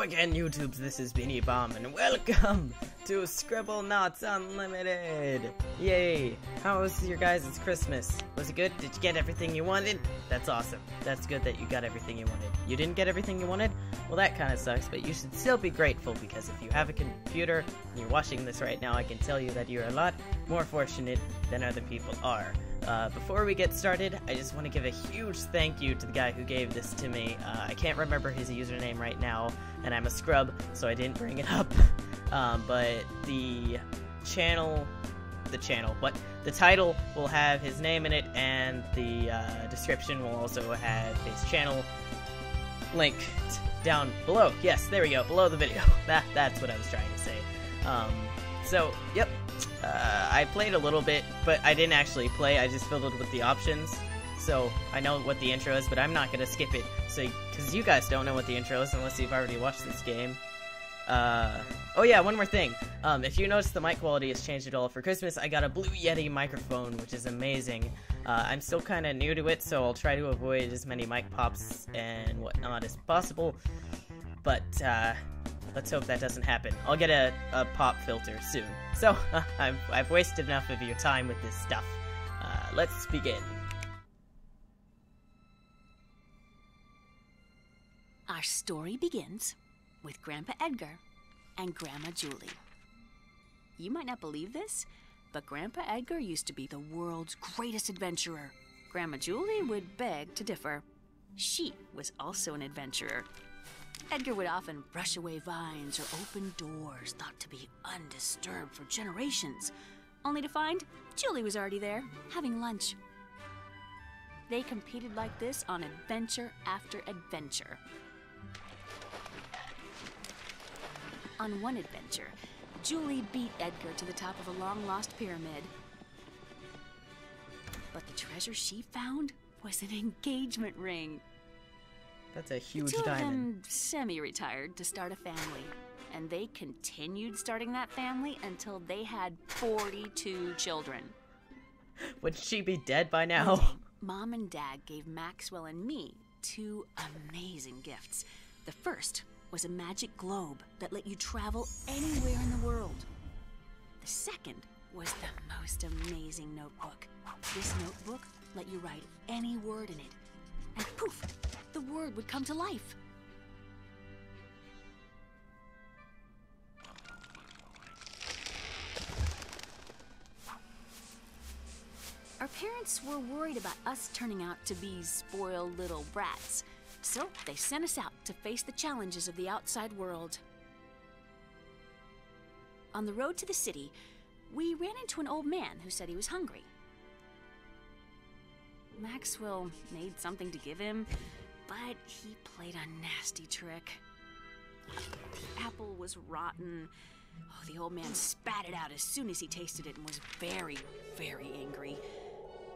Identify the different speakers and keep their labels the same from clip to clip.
Speaker 1: Again, YouTubes. This is Beenie Bomb, and welcome to Scribblenauts Unlimited. Yay! How was your guys' It's Christmas? Was it good? Did you get everything you wanted? That's awesome. That's good that you got everything you wanted. You didn't get everything you wanted? Well, that kind of sucks, but you should still be grateful because if you have a computer and you're watching this right now, I can tell you that you're a lot more fortunate than other people are. Uh, before we get started, I just want to give a huge thank you to the guy who gave this to me. Uh, I can't remember his username right now, and I'm a scrub, so I didn't bring it up. Um, but the channel, the channel, what? The title will have his name in it, and the uh, description will also have his channel link down below. Yes, there we go, below the video. That that's what I was trying to say. Um, so, yep, uh, I played a little bit, but I didn't actually play. I just fiddled with the options. So I know what the intro is, but I'm not gonna skip it. So, because you guys don't know what the intro is unless you've already watched this game. Uh, oh yeah, one more thing. Um, if you notice the mic quality has changed at all for Christmas, I got a Blue Yeti microphone, which is amazing. Uh, I'm still kind of new to it, so I'll try to avoid as many mic pops and whatnot as possible. But uh, let's hope that doesn't happen. I'll get a, a pop filter soon. So, I've, I've wasted enough of your time with this stuff. Uh, let's begin.
Speaker 2: Our story begins with Grandpa Edgar and Grandma Julie. You might not believe this, but Grandpa Edgar used to be the world's greatest adventurer. Grandma Julie would beg to differ. She was also an adventurer. Edgar would often brush away vines or open doors thought to be undisturbed for generations, only to find Julie was already there, having lunch. They competed like this on adventure after adventure. On one adventure, Julie beat Edgar to the top of a long lost pyramid. But the treasure she found was an engagement ring.
Speaker 1: That's a huge
Speaker 2: the two
Speaker 1: diamond.
Speaker 2: of them semi-retired to start a family, and they continued starting that family until they had 42 children.
Speaker 1: Would she be dead by now?
Speaker 2: day, Mom and Dad gave Maxwell and me two amazing gifts. The first was a magic globe that let you travel anywhere in the world. The second was the most amazing notebook. This notebook let you write any word in it, and poof, the word would come to life. Our parents were worried about us turning out to be spoiled little brats, so they sent us out to face the challenges of the outside world. On the road to the city, we ran into an old man who said he was hungry. Maxwell made something to give him, but he played a nasty trick. The apple was rotten. Oh, the old man spat it out as soon as he tasted it and was very, very angry.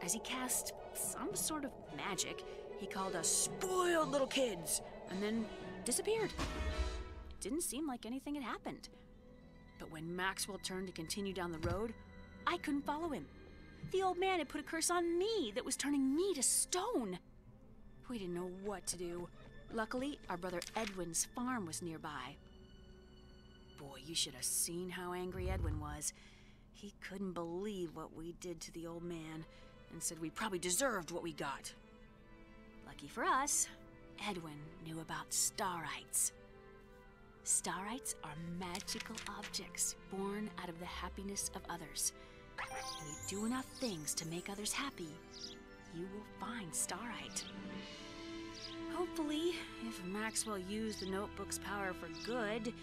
Speaker 2: As he cast some sort of magic, he called us spoiled little kids and then disappeared. It didn't seem like anything had happened. But when Maxwell turned to continue down the road, I couldn't follow him. The old man had put a curse on me that was turning me to stone. We didn't know what to do. Luckily, our brother Edwin's farm was nearby. Boy, you should have seen how angry Edwin was. He couldn't believe what we did to the old man and said we probably deserved what we got. Lucky for us, Edwin knew about starites. Starites are magical objects born out of the happiness of others. When you do enough things to make others happy, you will find starite. Hopefully, if Maxwell used the notebook's power for good,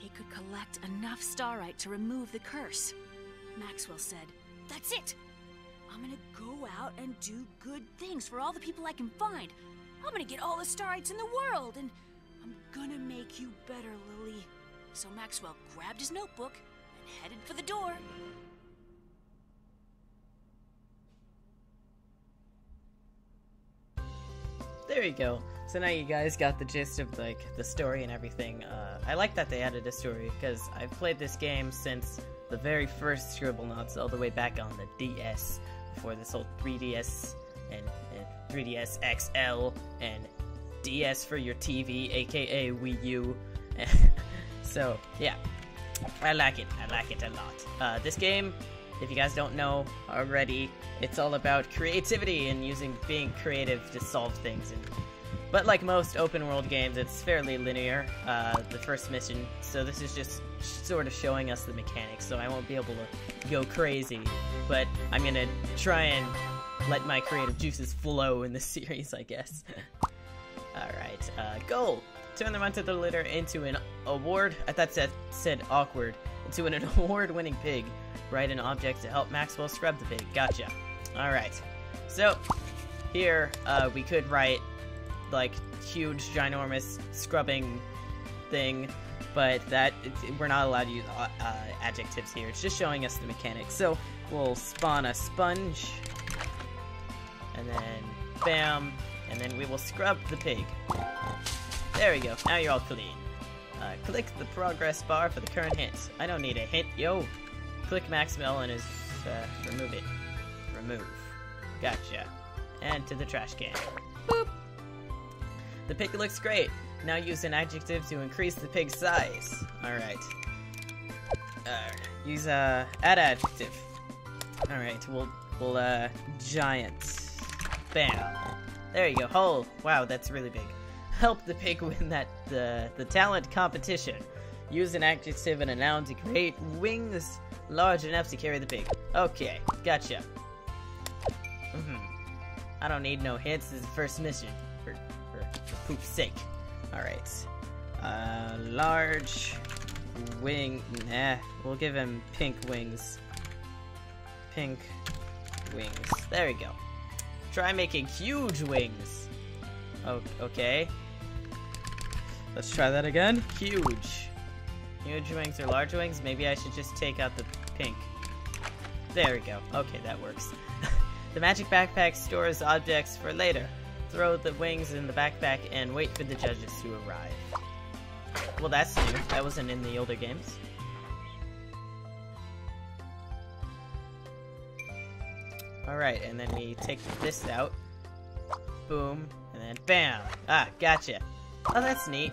Speaker 2: he could collect enough starite to remove the curse. Maxwell said, That's it! I'm gonna go out and do good things for all the people I can find. I'm gonna get all the starites in the world, and I'm gonna make you better, Lily. So Maxwell grabbed his notebook and headed for the door.
Speaker 1: There you go. So now you guys got the gist of like the story and everything. Uh, I like that they added a story because I've played this game since the very first Scribblenauts, all the way back on the DS, before this whole 3DS and, and 3DS XL and DS for your TV, aka Wii U. so yeah, I like it. I like it a lot. Uh, this game, if you guys don't know already, it's all about creativity and using being creative to solve things. And, but like most open world games, it's fairly linear. Uh, the first mission, so this is just sort of showing us the mechanics. So I won't be able to go crazy, but I'm gonna try and let my creative juices flow in this series, I guess. Alright, uh, goal! Turn the run to the litter into an award. I thought that said awkward. Into an award winning pig. Write an object to help Maxwell scrub the pig. Gotcha. Alright. So, here, uh, we could write, like, huge, ginormous scrubbing thing, but that, we're not allowed to use uh, uh, adjectives here. It's just showing us the mechanics. So, we'll spawn a sponge, and then, bam, and then we will scrub the pig. There we go, now you're all clean. Uh, click the progress bar for the current hint. I don't need a hint, yo! Click Maxwell and his, uh, remove it. Remove. Gotcha. And to the trash can. Boop! The pig looks great. Now use an adjective to increase the pig's size. Alright. Uh, use a uh, add adjective. Alright, we'll, we'll, uh, giant. Bam. There you go. Oh, wow, that's really big. Help the pig win that the the talent competition. Use an adjective and a noun to create wings large enough to carry the pig. Okay, gotcha. Mm -hmm. I don't need no hints. This is the first mission. Poop's sake. Alright. Uh, large wing. Nah, we'll give him pink wings. Pink wings. There we go. Try making huge wings. Oh, okay. Let's try that again. Huge. Huge wings or large wings? Maybe I should just take out the pink. There we go. Okay, that works. the magic backpack stores objects for later. Throw the wings in the backpack and wait for the judges to arrive. Well, that's new. That wasn't in the older games. Alright, and then we take this out. Boom. And then bam! Ah, gotcha. Oh, that's neat.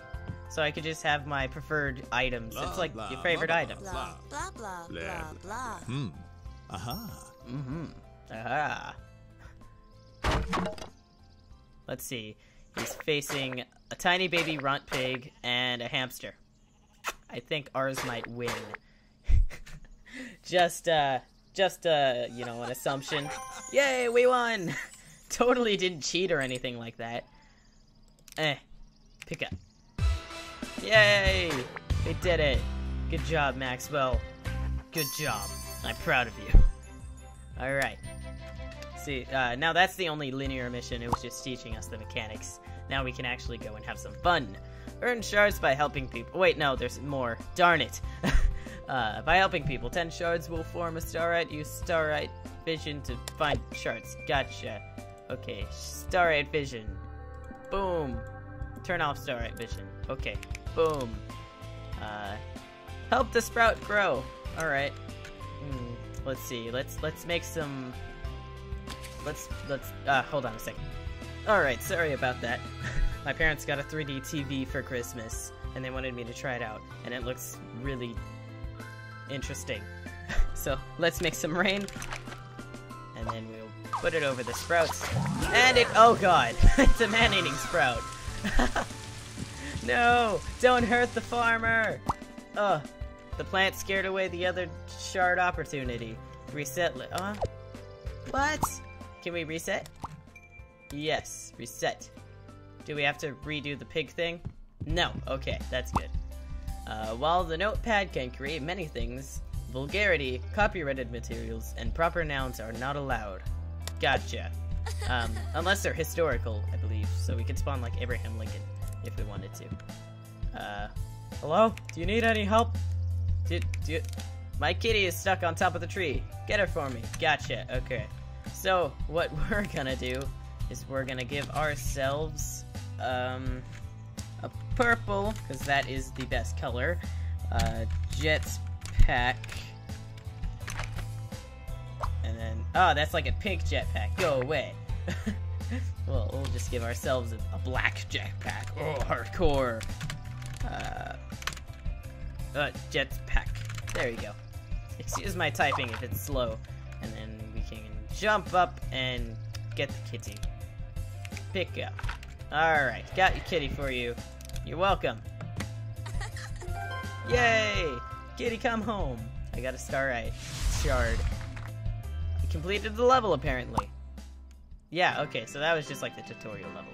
Speaker 1: So I could just have my preferred items. Blah, it's like blah, your favorite blah, items.
Speaker 3: Blah, blah, blah, blah, blah. Hmm.
Speaker 1: Aha. Mm-hmm. Aha. Let's see. He's facing a tiny baby runt pig and a hamster. I think ours might win. just, uh, just, uh, you know, an assumption. Yay, we won! totally didn't cheat or anything like that. Eh. Pick up. Yay! We did it! Good job, Maxwell. Good job. I'm proud of you. Alright. See, uh, now that's the only linear mission. It was just teaching us the mechanics. Now we can actually go and have some fun. Earn shards by helping people. Wait, no, there's more. Darn it. Uh, by helping people, 10 shards will form a starite. Use starite vision to find shards. Gotcha. Okay, starite vision. Boom. Turn off starite vision. Okay, boom. Uh, help the sprout grow. All right. Hmm. Let's see. Let's let's make some. Let's let's. Uh, hold on a second. All right. Sorry about that. My parents got a 3D TV for Christmas, and they wanted me to try it out, and it looks really interesting. so let's make some rain. And then we'll put it over the sprouts. And it- oh god! it's a man-eating sprout! no! Don't hurt the farmer! Ugh. The plant scared away the other shard opportunity. Reset li- uh? What? Can we reset? Yes, reset. Do we have to redo the pig thing? No. Okay, that's good. Uh, while the notepad can create many things, vulgarity, copyrighted materials, and proper nouns are not allowed. Gotcha. Um, unless they're historical, I believe, so we could spawn like Abraham Lincoln if we wanted to. Uh, hello? Do you need any help? Do, do, my kitty is stuck on top of the tree. Get her for me. Gotcha. Okay. So, what we're gonna do is we're gonna give ourselves, um, a purple, because that is the best color. Uh, jetpack. And then, oh, that's like a pink jetpack. Go away. well, we'll just give ourselves a, a black jetpack. Oh, hardcore. Uh, uh, jetpack. There you go. Excuse my typing if it's slow. Jump up and get the kitty. Pick up. Alright, got your kitty for you. You're welcome. Yay! Kitty, come home. I got a starite. Shard. I completed the level, apparently. Yeah, okay, so that was just like the tutorial level.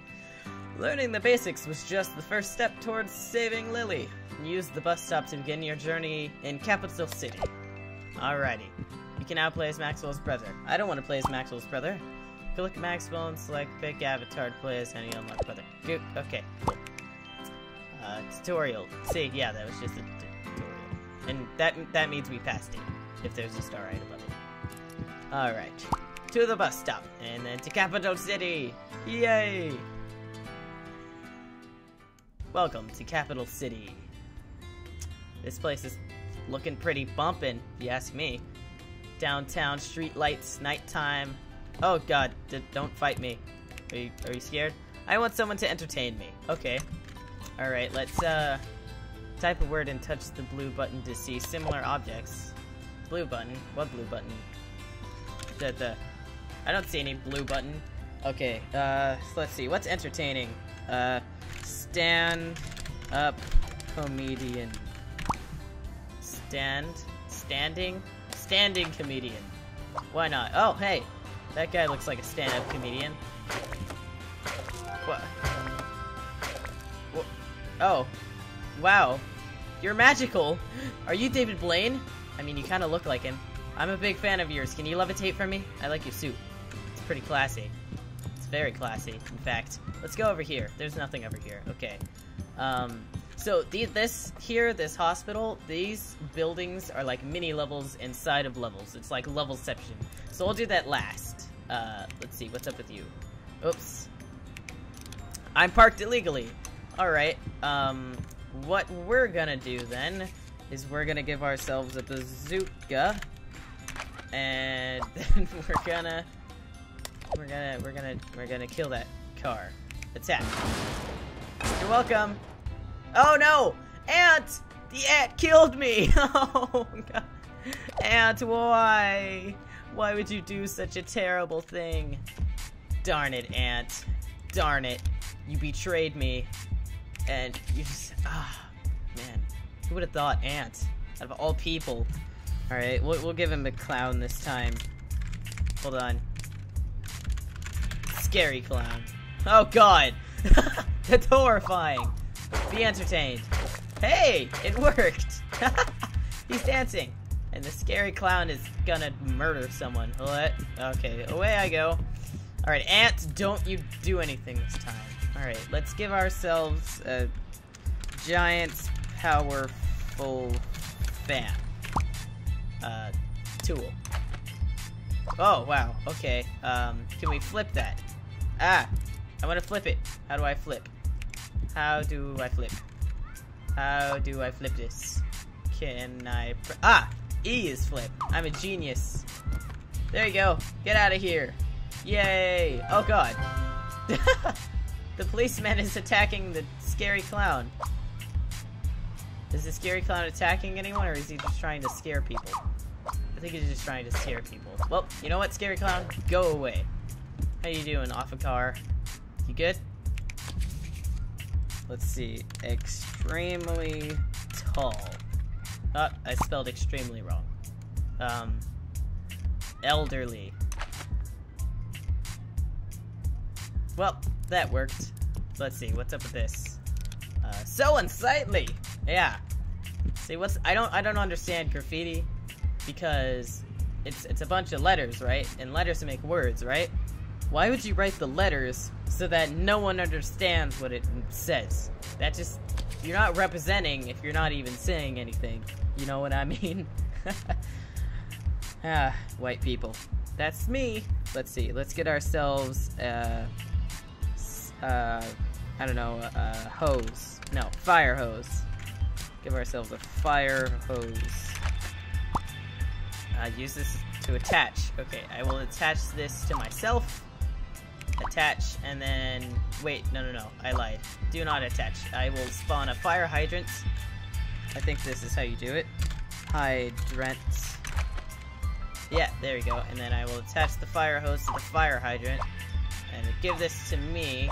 Speaker 1: Learning the basics was just the first step towards saving Lily. Use the bus stop to begin your journey in Capital City. Alrighty. Can now play as Maxwell's brother. I don't want to play as Maxwell's brother. Click Maxwell and select Pick Avatar to play as any unlocked brother. Good. Okay. Uh, tutorial. See, yeah, that was just a tutorial. And that that means we passed it, if there's a starite above it. Alright. To the bus stop, and then to Capital City! Yay! Welcome to Capital City. This place is looking pretty bumpin', if you ask me. Downtown street lights, nighttime. Oh god, D don't fight me. Are you, are you scared? I want someone to entertain me. Okay. Alright, let's uh, type a word and touch the blue button to see similar objects. Blue button? What blue button? The, the, I don't see any blue button. Okay, uh, let's see. What's entertaining? Uh, stand up comedian. Stand, standing, standing comedian. Why not? Oh, hey, that guy looks like a stand-up comedian. What? Oh, wow. You're magical. Are you David Blaine? I mean, you kind of look like him. I'm a big fan of yours. Can you levitate for me? I like your suit. It's pretty classy. It's very classy, in fact. Let's go over here. There's nothing over here. Okay. Um, so the, this here, this hospital, these buildings are like mini levels inside of levels. It's like levelception. So we'll do that last. Uh, let's see, what's up with you? Oops. I'm parked illegally. Alright, um, what we're gonna do then is we're gonna give ourselves a bazooka. And then we're gonna, we're gonna, we're gonna, we're gonna kill that car. Attack. You're welcome. Oh no! Ant! The ant killed me! Oh god. Ant, why? Why would you do such a terrible thing? Darn it, Ant. Darn it. You betrayed me. And you just... Ah, man. Who would have thought Ant? Out of all people. Alright, we'll, we'll give him a clown this time. Hold on. Scary clown. Oh god! That's horrifying. Be entertained. Hey! It worked! He's dancing. And the scary clown is gonna murder someone. What? Okay, away I go. Alright, ants, don't you do anything this time. Alright, let's give ourselves a giant, powerful fan. Uh, tool. Oh, wow, okay. Um, can we flip that? Ah, I want to flip it. How do I flip? How do I flip? How do I flip this? Can I... ah! E is flip. I'm a genius. There you go. Get out of here. Yay! Oh god. the policeman is attacking the scary clown. Is the scary clown attacking anyone, or is he just trying to scare people? I think he's just trying to scare people. Well, you know what, scary clown? Go away. How you doing, off a car? You good? Let's see. Extremely tall. Uh, I spelled extremely wrong. Um, elderly. Well, that worked. Let's see, what's up with this? Uh, so unsightly! Yeah. See, what's- I don't- I don't understand graffiti, because it's- it's a bunch of letters, right? And letters make words, right? Why would you write the letters so that no one understands what it says? That just- you're not representing if you're not even saying anything. You know what I mean? ah, white people. That's me. Let's see. Let's get ourselves, uh, uh, I don't know, uh, hose. No, fire hose. Give ourselves a fire hose. Uh, use this to attach. Okay, I will attach this to myself. Attach, and then wait, no, no, no, I lied. Do not attach. I will spawn a fire hydrant. I think this is how you do it. Hydrant. Yeah, there we go. And then I will attach the fire hose to the fire hydrant, and give this to me,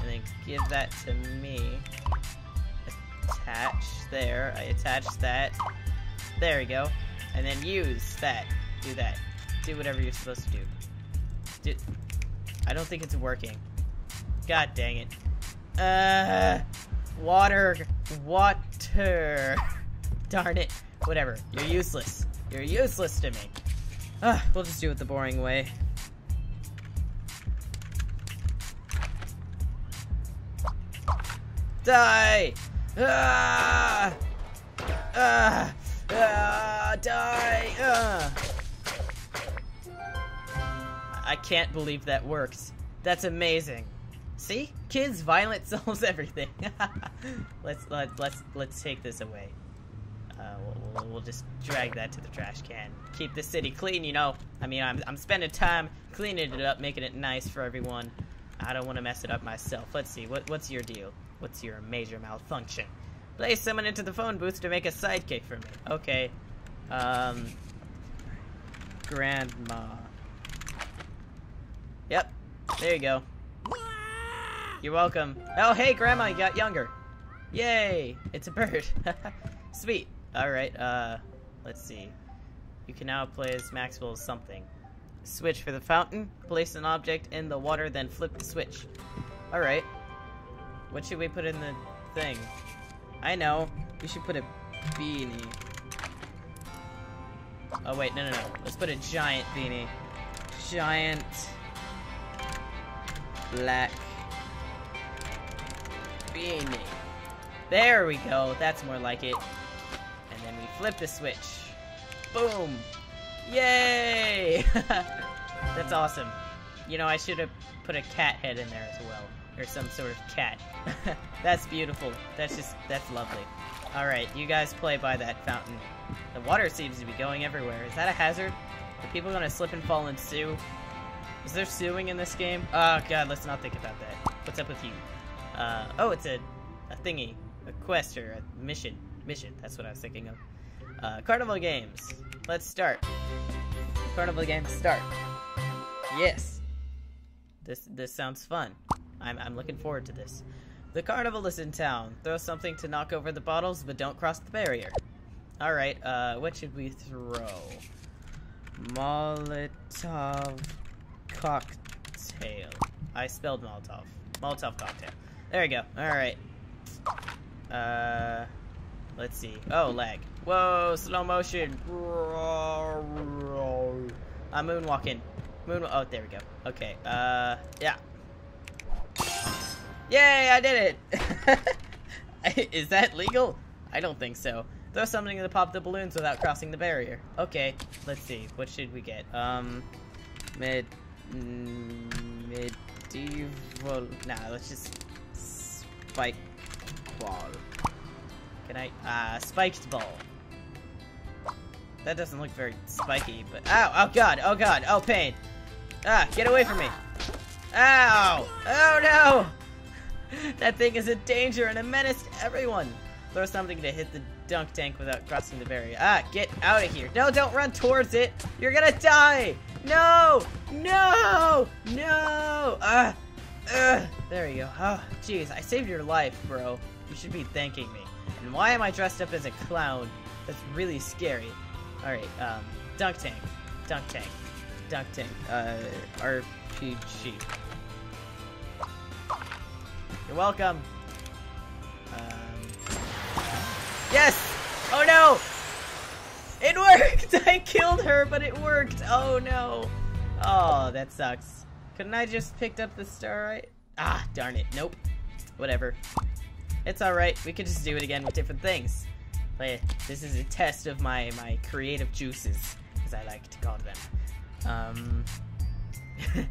Speaker 1: and then give that to me. Attach there. I attach that. There we go. And then use that. Do that. Do whatever you're supposed to do. do I don't think it's working. God dang it. Uh, water. Water. Darn it. Whatever. You're useless. You're useless to me. Uh, we'll just do it the boring way. Die! Ah! Ah! Ah! Die! Ah! I can't believe that works. That's amazing. See? Kids, violence solves everything. let's let let's let's take this away. Uh, we'll, we'll, we'll, just drag that to the trash can. Keep the city clean, you know. I mean, I'm I'm spending time cleaning it up, making it nice for everyone. I don't want to mess it up myself. Let's see. What what's your deal? What's your major malfunction? Place someone into the phone booth to make a sidekick for me. Okay. Um. Grandma. Yep. There you go. You're welcome. Oh, hey, Grandma, you got younger. Yay! It's a bird. Sweet. Alright, uh, let's see. You can now play as Maxwell something. Switch for the fountain. Place an object in the water, then flip the switch. Alright. What should we put in the thing? I know. We should put a beanie. Oh, wait, no, no, no. Let's put a giant beanie. Giant black beanie. There we go. That's more like it. And then we flip the switch. Boom. Yay! That's awesome. You know, I should have put a cat head in there as well. Or some sort of cat. that's beautiful. That's just, that's lovely. Alright, you guys play by that fountain. The water seems to be going everywhere. Is that a hazard? Are people gonna slip and fall and sue? Is there suing in this game? Oh god, let's not think about that. What's up with you? Uh, oh, it's a, a thingy. A quest or a mission. Mission, that's what I was thinking of. Uh, Carnival Games. Let's start. Carnival Games start. Yes. This this sounds fun. I'm, I'm looking forward to this. The carnival is in town. Throw something to knock over the bottles, but don't cross the barrier. Alright, uh, what should we throw? Molotov cocktail. I spelled Molotov. Molotov cocktail. There we go. Alright. Uh, let's see. Oh, lag. Whoa, slow motion. I'm moonwalking. Moon. Oh, there we go. Okay. Uh, yeah. Yay, I did it! Is that legal? I don't think so. Throw something to pop the balloons without crossing the barrier. Okay, let's see. What should we get? Um, mid, medieval. Nah, let's just spike ball. Can I? Uh, spiked ball. That doesn't look very spiky, but ow! Oh god! Oh god! Oh pain! Ah, get away from me! Ow! Oh no! that thing is a danger and a menace to everyone. Throw something to hit the dunk tank without crossing the barrier. Ah, get out of here. No, don't run towards it. You're gonna die. No, no, no. Ah, uh, there you go. Oh, jeez, I saved your life, bro. You should be thanking me. And why am I dressed up as a clown? That's really scary. Alright, um, dunk tank. Dunk tank. Dunk tank. Uh, RPG. You're welcome. Um, yes! Oh no! I killed her, but it worked! Oh no! Oh, that sucks. Couldn't I just picked up the starite? Ah, darn it. Nope. Whatever. It's alright. We could just do it again with different things. But this is a test of my, my creative juices, as I like to call them. Um...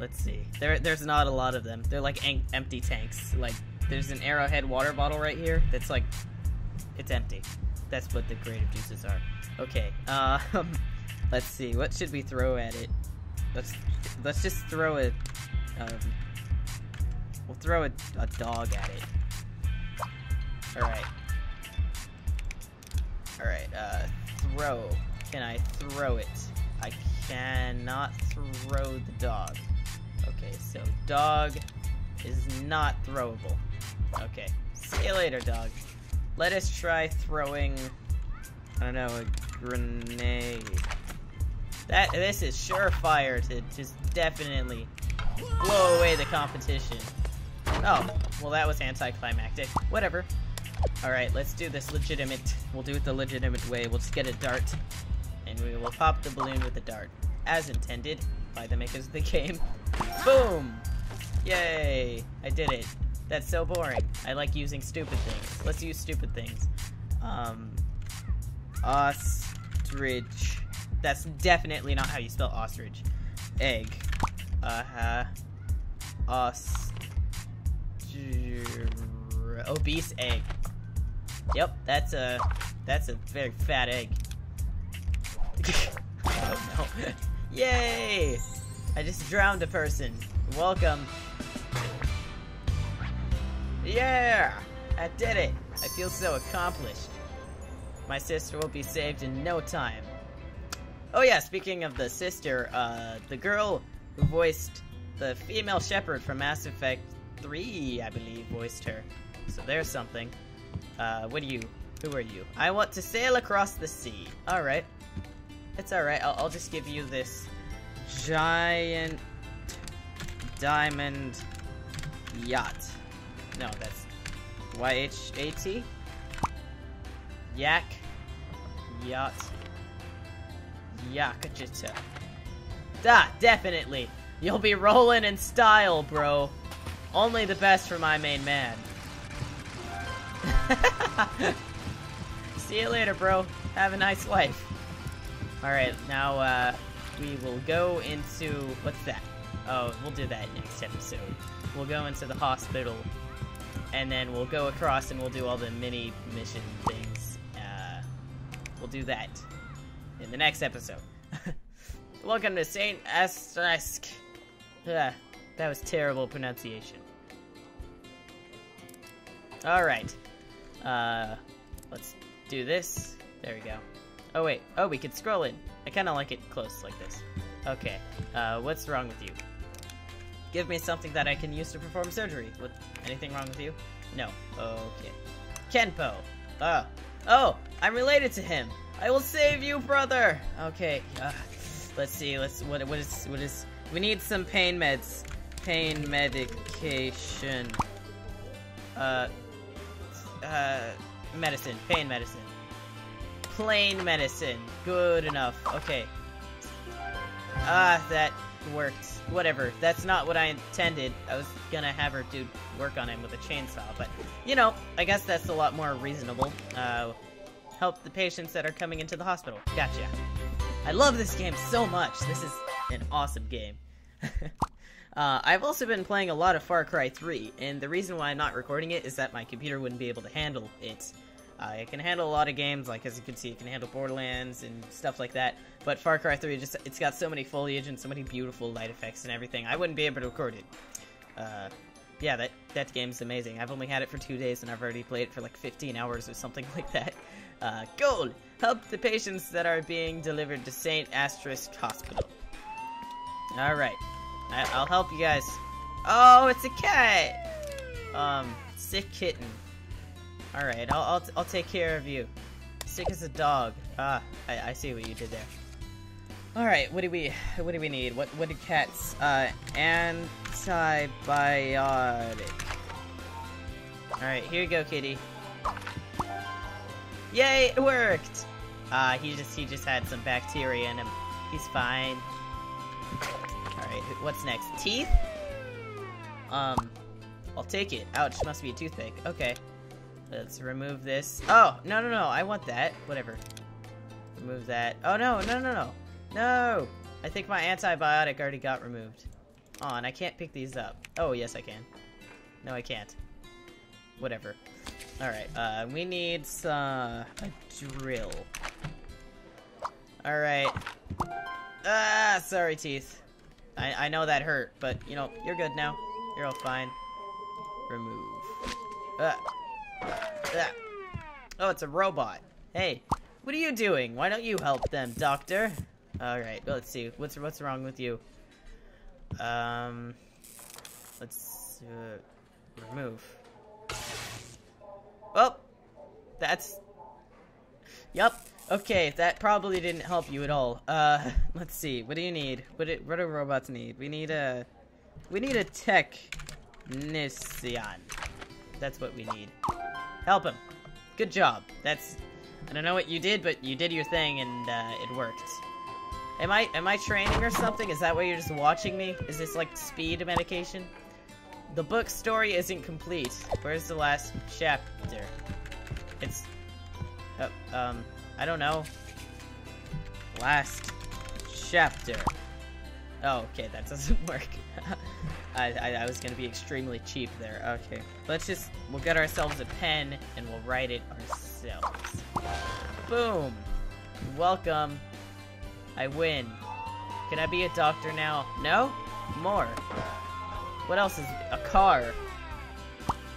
Speaker 1: Let's see. There, there's not a lot of them. They're like empty tanks. Like, there's an Arrowhead water bottle right here that's like, it's empty. That's what the creative juices are. Okay, um, let's see. What should we throw at it? let's let's just throw a um, we'll throw a, a dog at it. All right. All right. Uh, throw. Can I throw it? I cannot throw the dog. Okay, so dog is not throwable. Okay. See you later, dog. Let us try throwing, I don't know, a grenade. That This is surefire to just definitely blow away the competition. Oh, well that was anticlimactic. Whatever. Alright, let's do this legitimate. We'll do it the legitimate way. We'll just get a dart, and we will pop the balloon with the dart. As intended by the makers of the game. Boom! Yay! I did it. That's so boring. I like using stupid things. Let's use stupid things. Um, ostrich. That's definitely not how you spell ostrich. Egg. Uh-huh. Os... Obese egg. Yep, that's a... That's a very fat egg. oh no. Yay! I just drowned a person. Welcome. Yeah! I did it! I feel so accomplished. My sister will be saved in no time. Oh yeah, speaking of the sister, uh, the girl who voiced the female Shepard from Mass Effect 3, I believe, voiced her. So there's something. Uh, what are you? Who are you? I want to sail across the sea. Alright. It's alright, I'll, I'll just give you this giant diamond yacht. No, that's Y-H-A-T? Yak. Yacht. Yakajita. Da, definitely. You'll be rolling in style, bro. Only the best for my main man. See you later, bro. Have a nice life. Alright, now, uh, we will go into... What's that? Oh, we'll do that next episode. We'll go into the hospital and then we'll go across and we'll do all the mini mission things. Uh, we'll do that in the next episode. Welcome to St. Asterisk. Uh, that was terrible pronunciation. Alright. Uh, let's do this. There we go. Oh wait, oh we can scroll in. I kinda like it close like this. Okay, uh, what's wrong with you? Give me something that I can use to perform surgery. With anything wrong with you? No. Okay. Kenpo. Uh. Oh, I'm related to him. I will save you, brother. Okay. Uh, let's see. Let's. What? What is? What is? We need some pain meds. Pain medication. Uh. Uh. Medicine. Pain medicine. Plain medicine. Good enough. Okay. Ah, that worked. Whatever. That's not what I intended. I was gonna have her do work on him with a chainsaw, but you know, I guess that's a lot more reasonable. Uh, help the patients that are coming into the hospital. Gotcha. I love this game so much. This is an awesome game. uh, I've also been playing a lot of Far Cry 3, and the reason why I'm not recording it is that my computer wouldn't be able to handle it. Uh, it can handle a lot of games, like as you can see, it can handle Borderlands and stuff like that. But Far Cry 3, just it's got so many foliage and so many beautiful light effects and everything. I wouldn't be able to record it. Uh, yeah, that that game's amazing. I've only had it for two days and I've already played it for like 15 hours or something like that. Uh, gold! Help the patients that are being delivered to St. Asterisk Hospital. Alright. I'll help you guys. Oh, it's a cat! Um, sick kitten. Alright, I'll, I'll, I'll take care of you. Sick as a dog. Ah, I, I see what you did there. Alright, what do we what do we need? What what do cats uh antibiotic. Alright, here you go, kitty. Yay, it worked! Uh he just he just had some bacteria in him. He's fine. Alright, what's next? Teeth? Um I'll take it. Ouch, must be a toothpick. Okay. Let's remove this. Oh, no, no, no. I want that. Whatever. Remove that. Oh, no, no, no, no. No! I think my antibiotic already got removed. Oh, and I can't pick these up. Oh, yes, I can. No, I can't. Whatever. Alright, uh, we need some... a drill. Alright. Ah, sorry, teeth. I, I know that hurt, but, you know, you're good now. You're all fine. Remove. Uh, Oh, it's a robot. Hey, what are you doing? Why don't you help them, doctor? Alright, let's see. What's what's wrong with you? Um, let's uh, remove. Oh, that's. Yup. Okay, that probably didn't help you at all. Uh, let's see. What do you need? What do, what do robots need? We need a. We need a technician. That's what we need. Help him. Good job. That's. I don't know what you did, but you did your thing and uh, it worked. Am I am I training or something? Is that why you're just watching me? Is this like speed medication? The book story isn't complete. Where's the last chapter? It's uh, um I don't know. Last chapter. Oh, okay, that doesn't work. I, I, I was gonna be extremely cheap there. Okay, let's just we'll get ourselves a pen and we'll write it ourselves. Boom. Welcome. I win. Can I be a doctor now? No? More. What else is a car?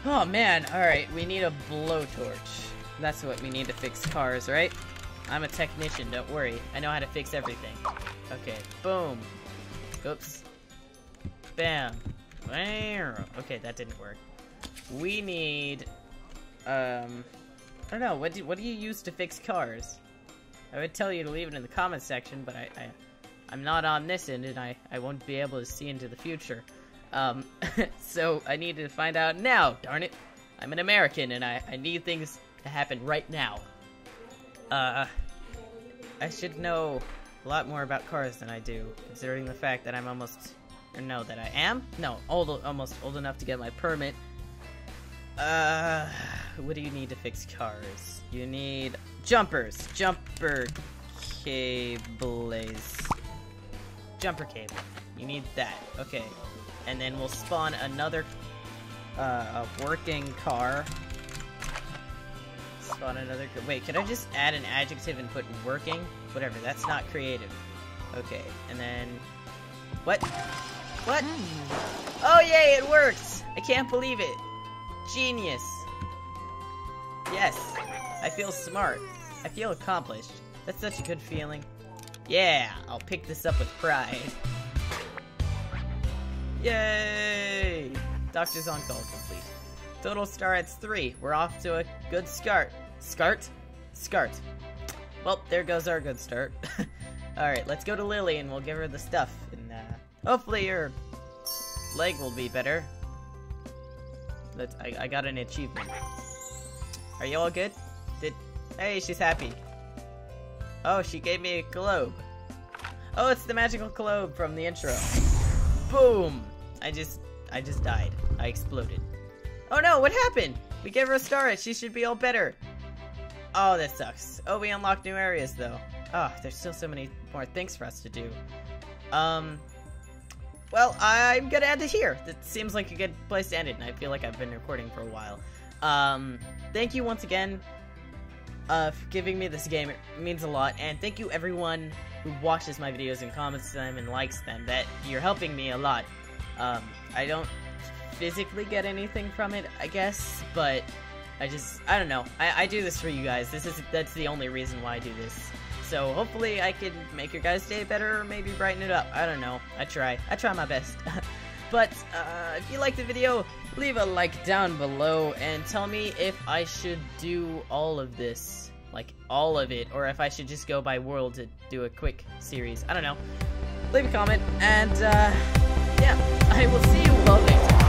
Speaker 1: Oh man, alright, we need a blowtorch. That's what we need to fix cars, right? I'm a technician, don't worry. I know how to fix everything. Okay, boom. Oops. Bam. Okay, that didn't work. We need, um, I don't know, what do, what do you use to fix cars? I would tell you to leave it in the comments section, but I, I I'm not omniscient and I, I won't be able to see into the future. Um, so I need to find out now, darn it. I'm an American and I, I need things to happen right now. Uh, I should know a lot more about cars than I do, considering the fact that I'm almost, or no, that I am? No, old, almost old enough to get my permit. Uh, what do you need to fix cars? You need jumpers, jumper cables, jumper cable. You need that. Okay, and then we'll spawn another uh, a working car. Spawn another. Wait, can I just add an adjective and put working? Whatever. That's not creative. Okay, and then what? What? Hmm. Oh yay! It works! I can't believe it. Genius. Yes. I feel smart. I feel accomplished. That's such a good feeling. Yeah, I'll pick this up with pride. Yay! Doctor's on call complete. Total starite 3. We're off to a good start. Scart? Scart. Well, there goes our good start. Alright, let's go to Lily and we'll give her the stuff. Hopefully your leg will be better. Let's, I, I got an achievement. Are you all good? Did Hey, she's happy. Oh, she gave me a globe. Oh, it's the magical globe from the intro. Boom! I just, I just died. I exploded. Oh no, what happened? We gave her a star, she should be all better. Oh, that sucks. Oh, we unlocked new areas though. Oh, there's still so many more things for us to do. Um, well, I'm gonna end it here. That seems like a good place to end it, and I feel like I've been recording for a while. Um, thank you once again uh, for giving me this game. It means a lot, and thank you everyone who watches my videos and comments them and likes them. That you're helping me a lot. Um, I don't physically get anything from it, I guess, but I just, I don't know. I, I do this for you guys. This is, that's the only reason why I do this. So hopefully I can make your guys' day better or maybe brighten it up. I don't know. I try. I try my best. but uh, if you liked the video, leave a like down below and tell me if I should do all of this. Like, all of it. Or if I should just go by world to do a quick series. I don't know. Leave a comment. And, uh, yeah. I will see you all later.